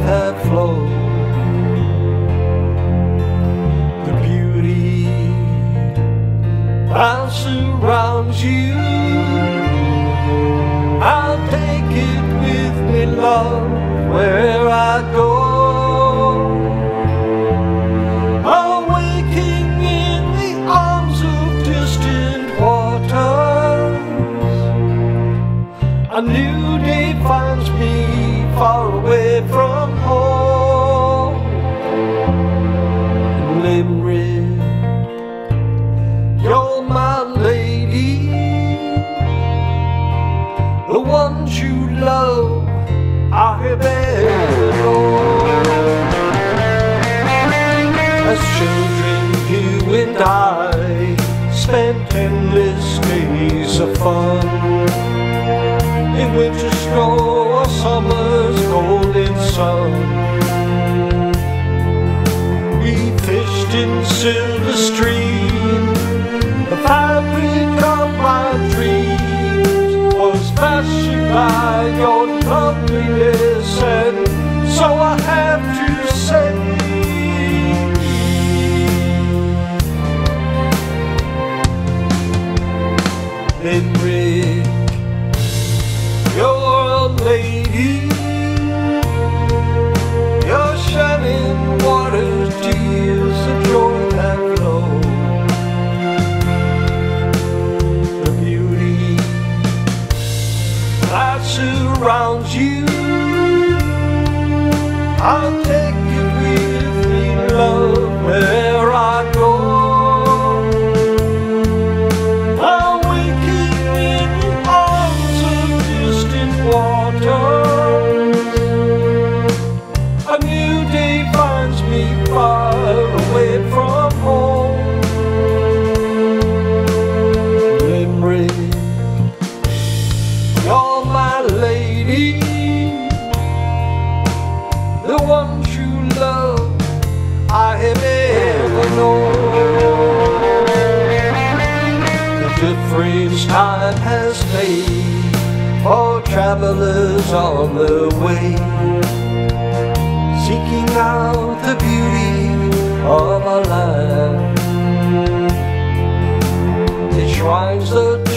of joy that flow. The beauty that surrounds you, I'll take it with me, love, where I go. Awaking in the arms of distant waters, a new day finds me far away from home. Limerick, you're my lady, the ones you love. Have ever. As children, you and I spent endless days of fun. In winter snow or summer's sun. We fished in silver stream. The fabric of my dreams was fashioned by your loveliness, and so I have to say. Limerick, Take it with me, love, eh? Travelers on the way seeking out the beauty of our land. The shrines the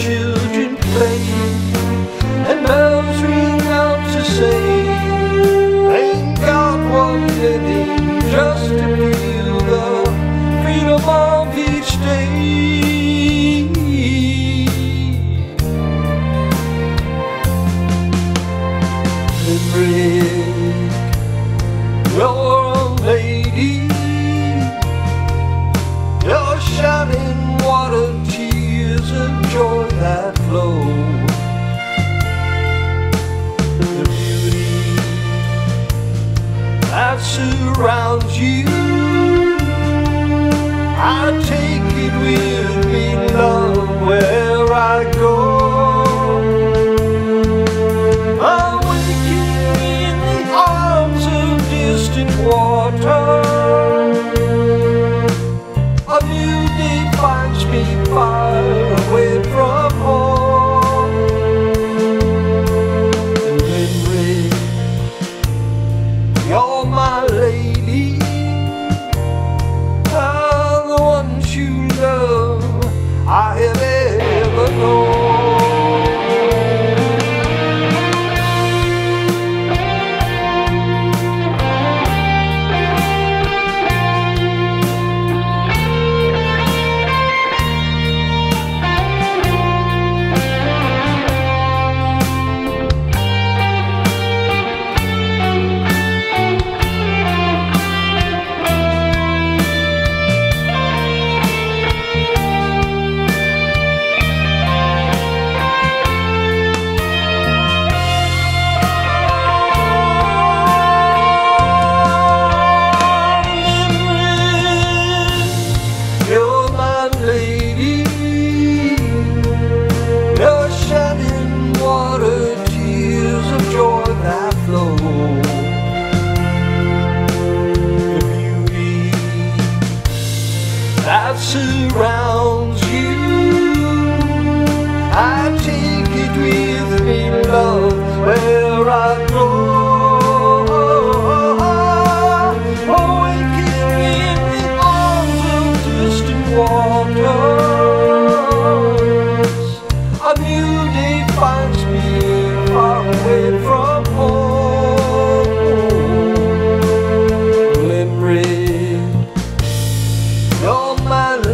I take it with me, love, where I go. In the arms of distant. My